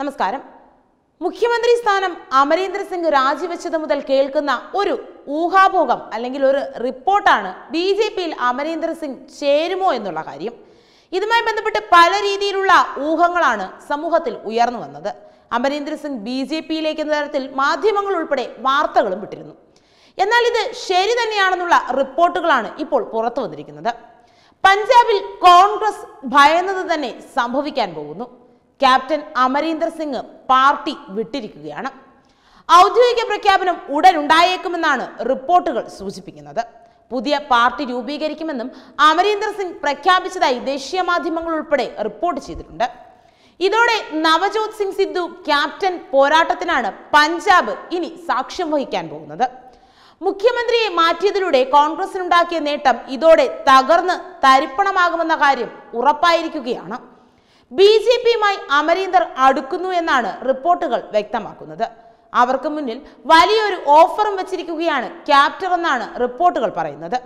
നമസ്കാരം. മുഖ്യമന്ത്രി സ്ഥാനം അമരീന്ദർ സിംഗ് രാജിവെച്ചത് മുതൽ കേൾക്കുന്ന ഒരു ഊഹാഭോഗം അല്ലെങ്കിൽ ഒരു റിപ്പോർട്ടാണ് ബി ജെ പിയിൽ അമരീന്ദർ സിംഗ് ചേരുമോ എന്നുള്ള കാര്യം. ഇതുമായി ബന്ധപ്പെട്ട് പല രീതിയിലുള്ള ഊഹങ്ങളാണ് സമൂഹത്തിൽ ഉയർന്നു വന്നത്. അമരീന്ദർ സിംഗ് ബി ജെ പിയിലേക്ക് എന്ന തരത്തിൽ മാധ്യമങ്ങൾ ഉൾപ്പെടെ വാർത്തകളും വിട്ടിരുന്നു. എന്നാൽ ഇത് ശരി തന്നെയാണെന്നുള്ള റിപ്പോർട്ടുകളാണ് ഇപ്പോൾ പുറത്തു വന്നിരിക്കുന്നത്. പഞ്ചാബിൽ കോൺഗ്രസ് ഭയന്നത് തന്നെ സംഭവിക്കാൻ പോകുന്നു. ക്യാപ്റ്റൻ അമരീന്ദർ സിംഗ് പാർട്ടി വിട്ടിരിക്കുകയാണ്. ഔദ്യോഗിക പ്രഖ്യാപനം ഉടൻ ഉണ്ടായേക്കുമെന്നാണ് റിപ്പോർട്ടുകൾ സൂചിപ്പിക്കുന്നത്. പുതിയ പാർട്ടി രൂപീകരിക്കുമെന്നും അമരീന്ദർ സിംഗ് പ്രഖ്യാപിച്ചതായി ദേശീയ മാധ്യമങ്ങൾ ഉൾപ്പെടെ റിപ്പോർട്ട് ചെയ്തിട്ടുണ്ട്. ഇതോടെ നവജോത് സിംഗ് സിദ്ധു ക്യാപ്റ്റൻ പോരാട്ടത്തിനാണ് പഞ്ചാബ് ഇനി സാക്ഷ്യം വഹിക്കാൻ പോകുന്നത്. മുഖ്യമന്ത്രിയെ മാറ്റിയതിലൂടെ കോൺഗ്രസിനുണ്ടാക്കിയ നേട്ടം ഇതോടെ തകർന്ന് തരിപ്പണമാകുമെന്ന കാര്യം ഉറപ്പായിരിക്കുകയാണ്. ബി ജെ പിയുമായി അമരീന്ദർ അടുക്കുന്നു എന്നാണ് റിപ്പോർട്ടുകൾ വ്യക്തമാക്കുന്നത്. അവർക്ക് മുന്നിൽ വലിയൊരു ഓഫറും വെച്ചിരിക്കുകയാണ് ക്യാപ്റ്റർ എന്നാണ് റിപ്പോർട്ടുകൾ പറയുന്നത്.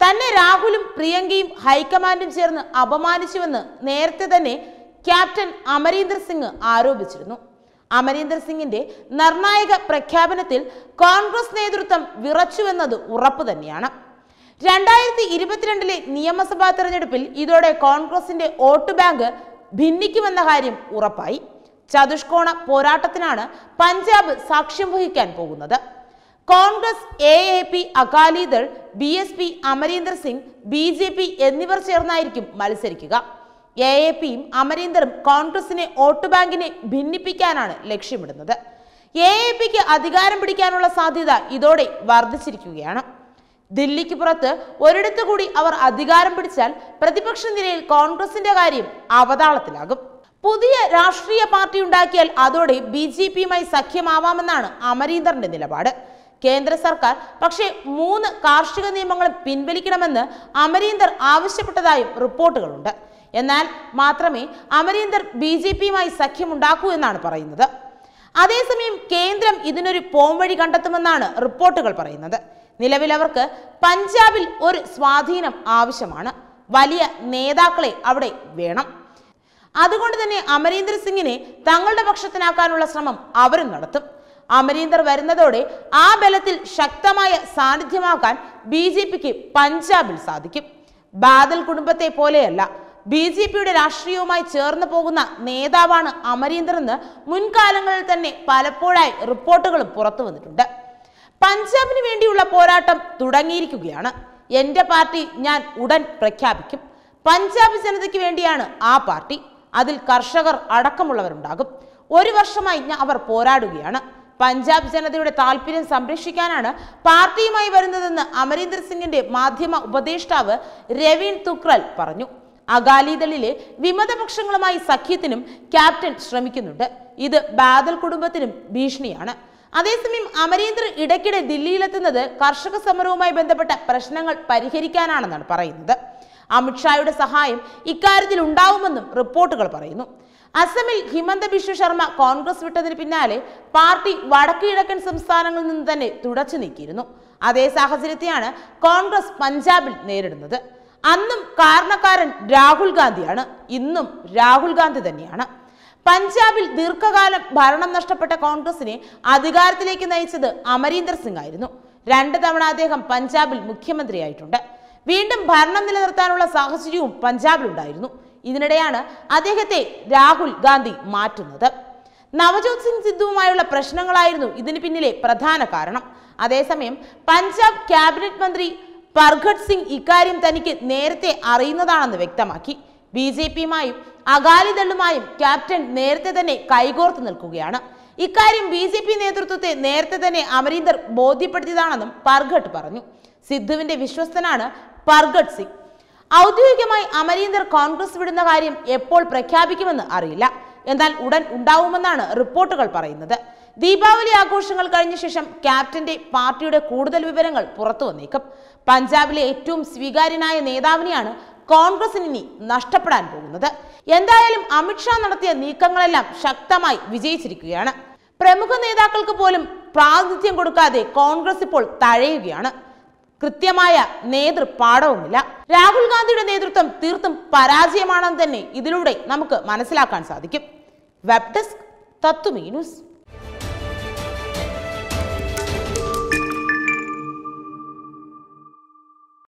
തന്നെ രാഹുലും പ്രിയങ്കയും ഹൈക്കമാൻഡും ചേർന്ന് അപമാനിച്ചുവെന്ന് നേരത്തെ തന്നെ ക്യാപ്റ്റൻ അമരീന്ദർ സിംഗ് ആരോപിച്ചിരുന്നു. അമരീന്ദർ സിംഗിന്റെ നിർണായക പ്രഖ്യാപനത്തിൽ കോൺഗ്രസ് നേതൃത്വം വിറച്ചുവെന്നത് ഉറപ്പ് തന്നെയാണ്. രണ്ടായിരത്തി ഇരുപത്തിരണ്ടിലെ നിയമസഭാ തെരഞ്ഞെടുപ്പിൽ ഇതോടെ കോൺഗ്രസിന്റെ വോട്ട് ബാങ്ക് ഭിന്നിക്കുമെന്ന കാര്യം ഉറപ്പായി. ചതുഷ്കോണ പോരാട്ടത്തിനാണ് പഞ്ചാബ് സാക്ഷ്യം വഹിക്കാൻ പോകുന്നത്. Congress A A P Akali Dal B S P Amarinder Singh B J P എന്നിവർ ചേർന്നായിരിക്കും മത്സരിക്കുക. എ എ പിയും അമരീന്ദറും കോൺഗ്രസിനെ വോട്ട് ബാങ്കിനെ ഭിന്നിപ്പിക്കാനാണ് ലക്ഷ്യമിടുന്നത്. എ എ പിക്ക് അധികാരം പിടിക്കാനുള്ള സാധ്യത ഇതോടെ വർദ്ധിച്ചിരിക്കുകയാണ്. ദില്ലിക്ക് പുറത്ത് ഒരിടത്തു കൂടി അവർ അധികാരം പിടിച്ചാൽ പ്രതിപക്ഷ നിലയിൽ കോൺഗ്രസിന്റെ കാര്യം അവതാളത്തിലാകും. പുതിയ രാഷ്ട്രീയ പാർട്ടി ഉണ്ടാക്കിയാൽ അതോടെ ബി ജെ പിയുമായി സഖ്യമാവാമെന്നാണ് അമരീന്ദറിന്റെ നിലപാട്. കേന്ദ്ര സർക്കാർ പക്ഷേ മൂന്ന് കാർഷിക നിയമങ്ങളും പിൻവലിക്കണമെന്ന് അമരീന്ദർ ആവശ്യപ്പെട്ടതായും റിപ്പോർട്ടുകളുണ്ട്. എന്നാൽ മാത്രമേ അമരീന്ദർ ബി ജെ പിയുമായി സഖ്യമുണ്ടാക്കൂ എന്നാണ് പറയുന്നത്. അതേസമയം കേന്ദ്രം ഇതിനൊരു പോംവഴി കണ്ടെത്തുമെന്നാണ് റിപ്പോർട്ടുകൾ പറയുന്നത്. നിലവിൽ അവർക്ക് പഞ്ചാബിൽ ഒരു സ്വാധീനം ആവശ്യമാണ്. വലിയ നേതാക്കളെ അവിടെ വേണം. അതുകൊണ്ട് തന്നെ അമരീന്ദർ സിംഗിനെ തങ്ങളുടെ പക്ഷത്തിനാക്കാനുള്ള ശ്രമം അവരും നടത്തും. അമരീന്ദർ വരുന്നതോടെ ആ ബലത്തിൽ ശക്തമായ സാന്നിധ്യമാക്കാൻ ബി ജെ പിക്ക് പഞ്ചാബിൽ സാധിക്കും. ബാദൽ കുടുംബത്തെ പോലെയല്ല ബി ജെ പിയുടെ രാഷ്ട്രീയവുമായി ചേർന്ന് പോകുന്ന നേതാവാണ് അമരീന്ദർ എന്ന് മുൻകാലങ്ങളിൽ തന്നെ പലപ്പോഴായി റിപ്പോർട്ടുകളും പുറത്തു വന്നിട്ടുണ്ട് പഞ്ചാബിന് വേണ്ടിയുള്ള പോരാട്ടം തുടങ്ങിയിരിക്കുകയാണ്. എന്റെ പാർട്ടി ഞാൻ ഉടൻ പ്രഖ്യാപിക്കും. പഞ്ചാബ് ജനതയ്ക്ക് വേണ്ടിയാണ് ആ പാർട്ടി. അതിൽ കർഷകർ അടക്കമുള്ളവരുണ്ടാകും. ഒരു വർഷമായി ഞാൻ അവർ പോരാടുകയാണ്. പഞ്ചാബ് ജനതയുടെ താല്പര്യം സംരക്ഷിക്കാനാണ് പാർട്ടിയുമായി വരുന്നതെന്ന് അമരീന്ദർ സിംഗിന്റെ മാധ്യമ ഉപദേഷ്ടാവ് രവീൺ തുക്രൽ പറഞ്ഞു. അകാലിദളിലെ വിമതപക്ഷങ്ങളുമായി സഖ്യത്തിനും ക്യാപ്റ്റൻ ശ്രമിക്കുന്നുണ്ട്. ഇത് ബാദൽ കുടുംബത്തിനും ഭീഷണിയാണ്. അതേസമയം അമരീന്ദർ ഇടയ്ക്കിടെ ദില്ലിയിലെത്തുന്നത് കർഷക സമരവുമായി ബന്ധപ്പെട്ട പ്രശ്നങ്ങൾ പരിഹരിക്കാനാണെന്നാണ് പറയുന്നത്. അമിത്ഷായുടെ സഹായം ഇക്കാര്യത്തിൽ ഉണ്ടാവുമെന്നും റിപ്പോർട്ടുകൾ പറയുന്നു. അസമിൽ ഹിമന്ത ബിശ്വ ശർമ്മ കോൺഗ്രസ് വിട്ടതിന് പിന്നാലെ പാർട്ടി വടക്ക് കിഴക്കൻ സംസ്ഥാനങ്ങളിൽ നിന്ന് തന്നെ തുടച്ചു നീക്കിയിരുന്നു. അതേ സാഹചര്യത്തെയാണ് കോൺഗ്രസ് പഞ്ചാബിൽ നേരിടുന്നത്. അന്നും കാരണക്കാരൻ രാഹുൽ ഗാന്ധിയാണ്. ഇന്നും രാഹുൽ ഗാന്ധി തന്നെയാണ്. പഞ്ചാബിൽ ദീർഘകാലം ഭരണം നഷ്ടപ്പെട്ട കോൺഗ്രസിനെ അധികാരത്തിലേക്ക് നയിച്ചത് അമരീന്ദർ സിംഗ് ആയിരുന്നു. രണ്ട് തവണ അദ്ദേഹം പഞ്ചാബിൽ മുഖ്യമന്ത്രിയായിട്ടുണ്ട്. വീണ്ടും ഭരണം നിലനിർത്താനുള്ള സാഹചര്യവും പഞ്ചാബിലുണ്ടായിരുന്നു. ഇതിനിടെയാണ് അദ്ദേഹത്തെ രാഹുൽ ഗാന്ധി മാറ്റുന്നത്. നവജോത് സിംഗ് സിദ്ധുവുമായുള്ള പ്രശ്നങ്ങളായിരുന്നു ഇതിന് പിന്നിലെ പ്രധാന കാരണം. അതേസമയം പഞ്ചാബ് ക്യാബിനറ്റ് മന്ത്രി പർഘട്ട് സിംഗ് ഇക്കാര്യം തനിക്ക് നേരത്തെ അറിയുന്നതാണെന്ന് വ്യക്തമാക്കി. ബി ജെ പിയുമായും അകാലിദളുമായും ക്യാപ്റ്റൻ നേരത്തെ തന്നെ കൈകോർത്ത് നിൽക്കുകയാണ്. ഇക്കാര്യം ബി ജെ പി നേതൃത്വത്തെ നേരത്തെ തന്നെ അമരീന്ദർ ബോധ്യപ്പെടുത്തിയതാണെന്നും പർഗട്ട് പറഞ്ഞു. സിദ്ധുവിന്റെ വിശ്വസ്തനാണ് പർഗട്ട് സിംഗ്. ഔദ്യോഗികമായി അമരീന്ദർ കോൺഗ്രസ് വിടുന്ന കാര്യം എപ്പോൾ പ്രഖ്യാപിക്കുമെന്ന് അറിയില്ല. എന്നാൽ ഉടൻ ഉണ്ടാവുമെന്നാണ് റിപ്പോർട്ടുകൾ പറയുന്നത്. ദീപാവലി ആഘോഷങ്ങൾ കഴിഞ്ഞ ശേഷം ക്യാപ്റ്റന്റെ പാർട്ടിയുടെ കൂടുതൽ വിവരങ്ങൾ പുറത്തു വന്നേക്കും. പഞ്ചാബിലെ ഏറ്റവും സ്വീകാര്യനായ നേതാവിനെയാണ് കോൺഗ്രസിന് ഇനി നഷ്ടപ്പെടാൻ പോകുന്നത്. എന്തായാലും അമിത്ഷാ നടത്തിയ നീക്കങ്ങളെല്ലാം ശക്തമായി വിജയിച്ചിരിക്കുകയാണ്. പ്രമുഖ നേതാക്കൾക്ക് പോലും പ്രാതിനിധ്യം കൊടുക്കാതെ കോൺഗ്രസ് ഇപ്പോൾ തഴയുകയാണ്. കൃത്യമായ നേതൃപാഠവുമില്ല രാഹുൽ ഗാന്ധിയുടെ നേതൃത്വം തീർത്തും പരാജയമാണെന്ന് തന്നെ ഇതിലൂടെ നമുക്ക് മനസ്സിലാക്കാൻ സാധിക്കും. Web desk Tatwamayi news.